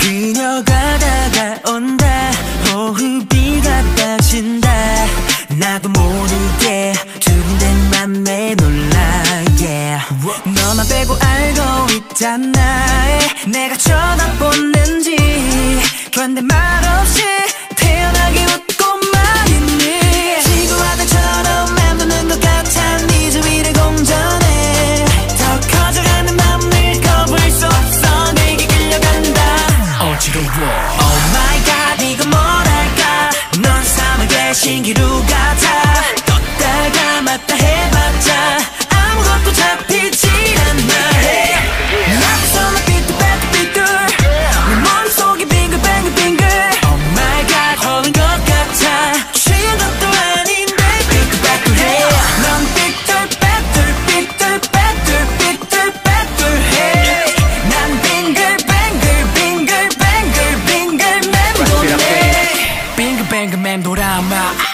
그녀가 다가온다. 호흡이 가빠진다. 나도 모르게 두근댄 맘에 놀라. Yeah. 너만 빼고 알고 있잖아. 내가 쳐다보는지. 그런데 말없이 신기루 같아 떴다가 맞다 해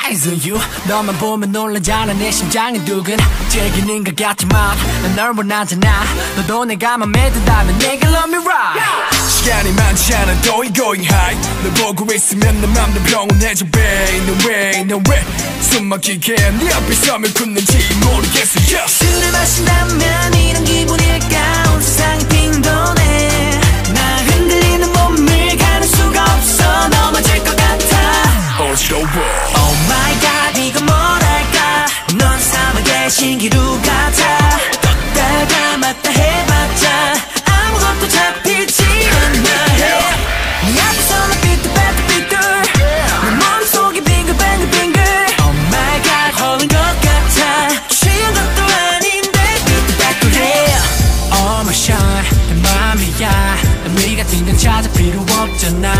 eyes on you. 너만 보면 놀라잖아 내 심장은 두근. 즐기는 것 같지만 난널 원하잖아. 너도 내가 맘에 든다면 내가 love me right. 시간이 많지 않아 going going high. 널 보고 있으면 내 맘도 평온해져 babe. 너왜 너왜 숨막히게 네 앞에 서면 굳는지 모르겠어 yeah. 술을 마신다면 이런 기분일까 신기루 같아. 떴다가 맞다 해봤자 아무것도 잡히지 않나 해네 앞에서는 삐뚤빼뚤삐뚤. 내 머릿속이 빙글빙글빙글. Oh my god 허는 것 같아. 취한 것도 아닌데 삐뚤빼뚤해. All my shine 내 맘이야. 네 같은 건 찾을 필요 없잖아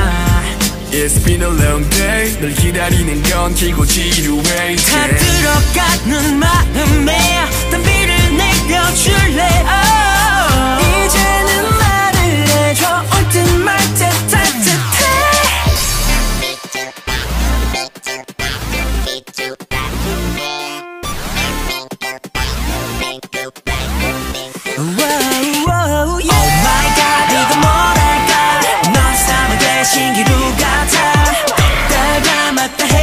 It's been a long day. 널 기다리는 건 길고 지루해 다 이제. 들어가는 마음에 जाता है